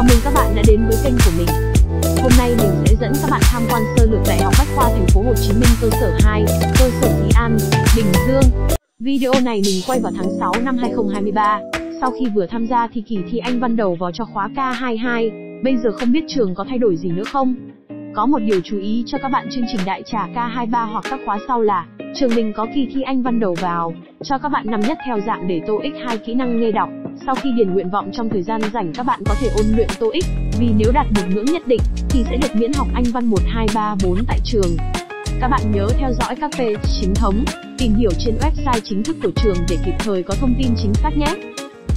Chào mừng các bạn đã đến với kênh của mình. Hôm nay mình sẽ dẫn các bạn tham quan sơ lược Đại học Bách khoa Thành phố Hồ Chí Minh cơ sở 2, cơ sở Thí An, Bình Dương. Video này mình quay vào tháng 6 năm 2023, sau khi vừa tham gia thi kỳ thi Anh văn đầu vào cho khóa K22, bây giờ không biết trường có thay đổi gì nữa không? Có một điều chú ý cho các bạn chương trình đại trà K23 hoặc các khóa sau là trường mình có kỳ thi Anh văn đầu vào, cho các bạn năm nhất theo dạng để TOEIC 2 kỹ năng nghe đọc. Sau khi điền nguyện vọng trong thời gian rảnh các bạn có thể ôn luyện TOEIC, vì nếu đạt một ngưỡng nhất định thì sẽ được miễn học Anh văn 1 2 3 4 tại trường. Các bạn nhớ theo dõi các page chính thống, tìm hiểu trên website chính thức của trường để kịp thời có thông tin chính xác nhé.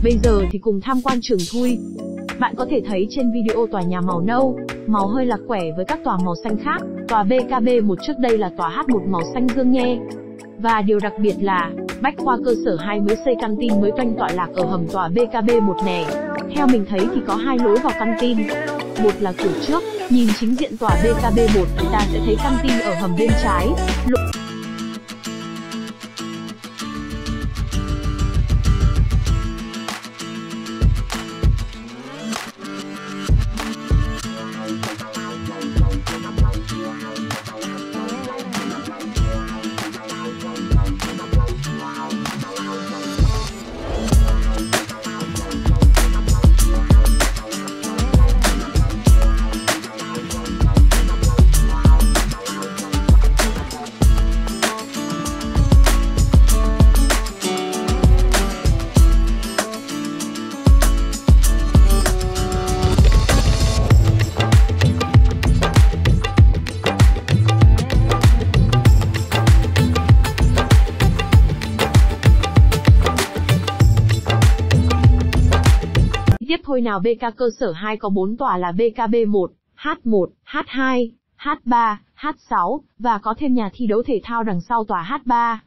Bây giờ thì cùng tham quan trường thui. Bạn có thể thấy trên video tòa nhà màu nâu, màu hơi lạc quẻ với các tòa màu xanh khác. Tòa BKB1 trước đây là tòa H1 màu xanh dương nhe. Và điều đặc biệt là, Bách khoa cơ sở 2 mới xây căn tin mới toanh tọa lạc ở hầm tòa BKB1 nè. Theo mình thấy thì có hai lối vào căn tin. Một là cửa trước, nhìn chính diện tòa BKB1 thì ta sẽ thấy căn tin ở hầm bên trái. Lộ thôi nào BK cơ sở 2 có 4 tòa là BKB1, H1, H2, H3, H6, và có thêm nhà thi đấu thể thao đằng sau tòa H3.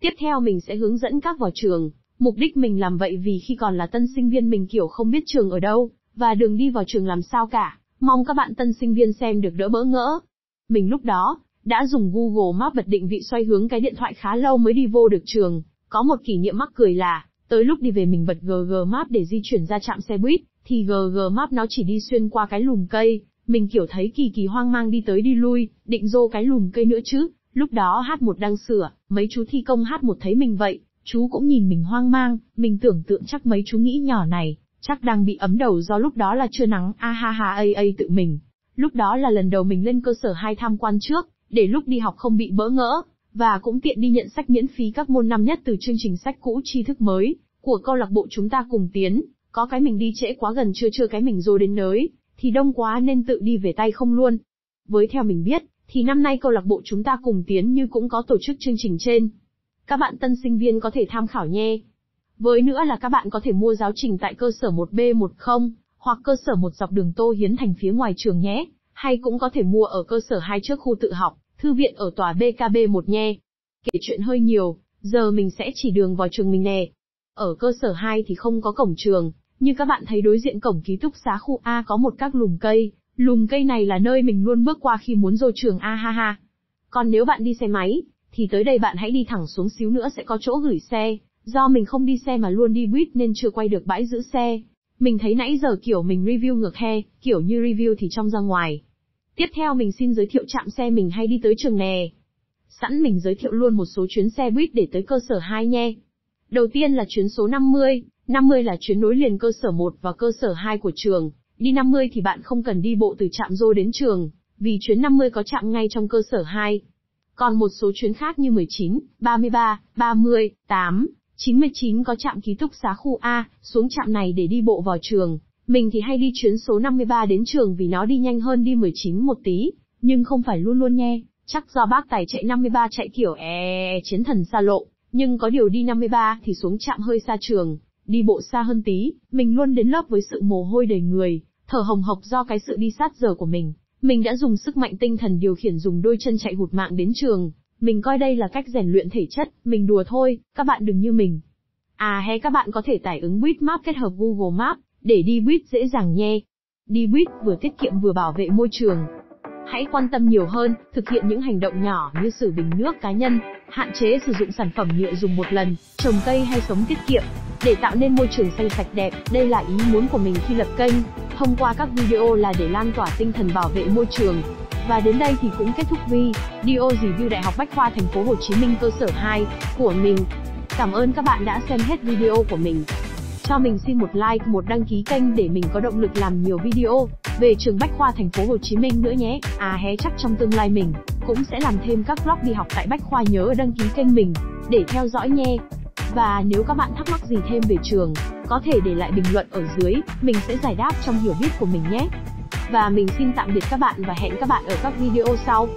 Tiếp theo mình sẽ hướng dẫn các vào trường. Mục đích mình làm vậy vì khi còn là tân sinh viên mình kiểu không biết trường ở đâu, và đường đi vào trường làm sao cả. Mong các bạn tân sinh viên xem được đỡ bỡ ngỡ. Mình lúc đó, đã dùng Google Maps bật định vị xoay hướng cái điện thoại khá lâu mới đi vô được trường. Có một kỷ niệm mắc cười là, tới lúc đi về mình bật GG Maps để di chuyển ra trạm xe buýt, thì GG Maps nó chỉ đi xuyên qua cái lùm cây. Mình kiểu thấy kỳ kỳ hoang mang đi tới đi lui, định dô cái lùm cây nữa chứ. Lúc đó H1 đang sửa, mấy chú thi công H1 thấy mình vậy, chú cũng nhìn mình hoang mang, mình tưởng tượng chắc mấy chú nghĩ nhỏ này, chắc đang bị ấm đầu do lúc đó là chưa nắng, a ha ha a a tự mình. Lúc đó là lần đầu mình lên cơ sở hai tham quan trước, để lúc đi học không bị bỡ ngỡ, và cũng tiện đi nhận sách miễn phí các môn năm nhất từ chương trình sách cũ tri thức mới, của câu lạc bộ chúng ta cùng tiến, có cái mình đi trễ quá gần chưa chưa cái mình rồi đến nới, thì đông quá nên tự đi về tay không luôn. Với theo mình biết, thì năm nay câu lạc bộ chúng ta cùng tiến như cũng có tổ chức chương trình trên. Các bạn tân sinh viên có thể tham khảo nhé. Với nữa là các bạn có thể mua giáo trình tại cơ sở 1B10, hoặc cơ sở một dọc đường Tô Hiến thành phía ngoài trường nhé, hay cũng có thể mua ở cơ sở hai trước khu tự học, thư viện ở tòa BKB1 nhé. Kể chuyện hơi nhiều, giờ mình sẽ chỉ đường vào trường mình nè. Ở cơ sở 2 thì không có cổng trường, như các bạn thấy đối diện cổng ký túc xá khu A có một các lùm cây, lùm cây này là nơi mình luôn bước qua khi muốn vô trường A ha ha. Còn nếu bạn đi xe máy, thì tới đây bạn hãy đi thẳng xuống xíu nữa sẽ có chỗ gửi xe. Do mình không đi xe mà luôn đi buýt nên chưa quay được bãi giữ xe. Mình thấy nãy giờ kiểu mình review ngược he, kiểu như review thì trong ra ngoài. Tiếp theo mình xin giới thiệu trạm xe mình hay đi tới trường nè. Sẵn mình giới thiệu luôn một số chuyến xe buýt để tới cơ sở 2 nhé. Đầu tiên là chuyến số 50, 50 là chuyến nối liền cơ sở 1 và cơ sở 2 của trường. Đi 50 thì bạn không cần đi bộ từ trạm Dô đến trường, vì chuyến 50 có trạm ngay trong cơ sở 2. Còn một số chuyến khác như 19, 33, 30, 8, 99 có trạm ký túc xá khu A, xuống trạm này để đi bộ vào trường. Mình thì hay đi chuyến số 53 đến trường vì nó đi nhanh hơn đi 19 một tí, nhưng không phải luôn luôn nhé. Chắc do bác tài chạy 53 chạy kiểu e, e, e chiến thần xa lộ, nhưng có điều đi 53 thì xuống trạm hơi xa trường, đi bộ xa hơn tí, mình luôn đến lớp với sự mồ hôi đầy người, thở hồng hộc do cái sự đi sát giờ của mình. Mình đã dùng sức mạnh tinh thần điều khiển dùng đôi chân chạy hụt mạng đến trường, mình coi đây là cách rèn luyện thể chất, mình đùa thôi, các bạn đừng như mình. À hé các bạn có thể tải ứng Buýt Map kết hợp Google Maps, để đi buýt dễ dàng nhé. Đi buýt vừa tiết kiệm vừa bảo vệ môi trường. Hãy quan tâm nhiều hơn, thực hiện những hành động nhỏ như sử bình nước cá nhân, hạn chế sử dụng sản phẩm nhựa dùng một lần, trồng cây hay sống tiết kiệm để tạo nên môi trường xanh sạch đẹp. Đây là ý muốn của mình khi lập kênh. Thông qua các video là để lan tỏa tinh thần bảo vệ môi trường. Và đến đây thì cũng kết thúc video review Đại học Bách khoa Thành phố Hồ Chí Minh cơ sở 2 của mình. Cảm ơn các bạn đã xem hết video của mình. Cho mình xin một like, một đăng ký kênh để mình có động lực làm nhiều video về trường Bách khoa Thành phố Hồ Chí Minh nữa nhé. À hé chắc trong tương lai mình cũng sẽ làm thêm các vlog đi học tại Bách khoa nhớ đăng ký kênh mình để theo dõi nhé. Và nếu các bạn thắc mắc gì thêm về trường, có thể để lại bình luận ở dưới, mình sẽ giải đáp trong hiểu biết của mình nhé. Và mình xin tạm biệt các bạn và hẹn các bạn ở các video sau.